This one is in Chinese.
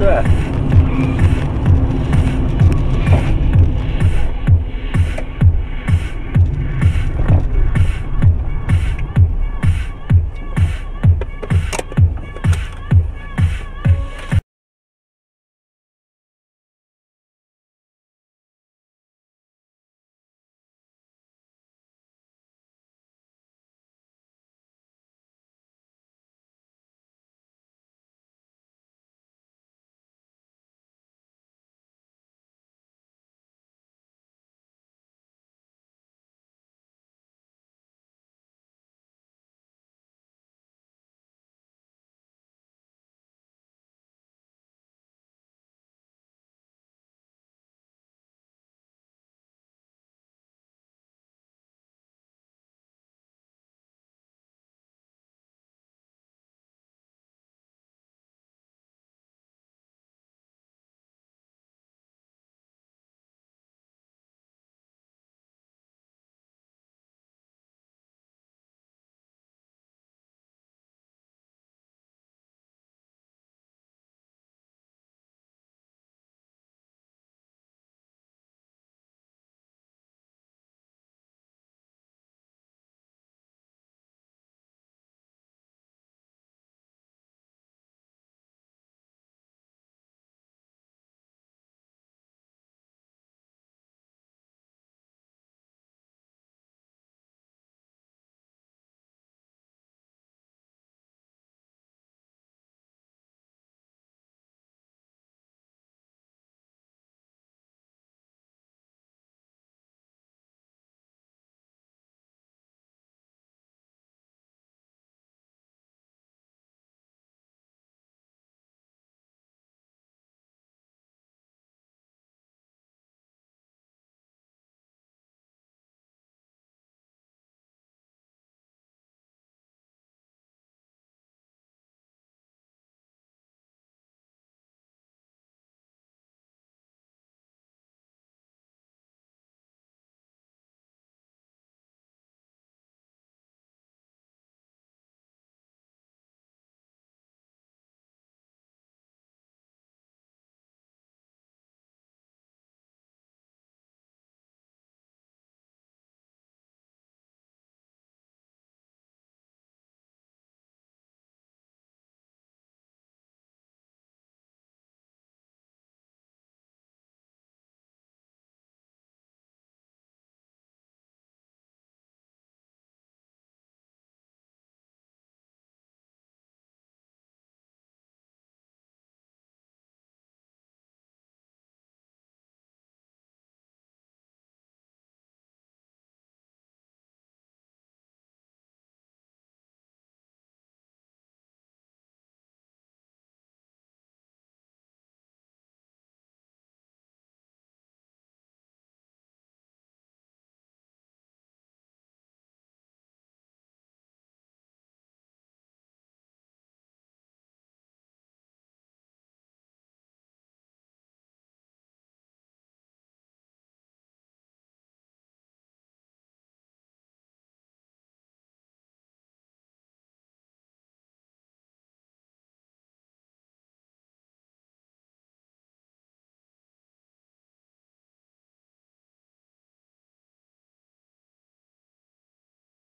对。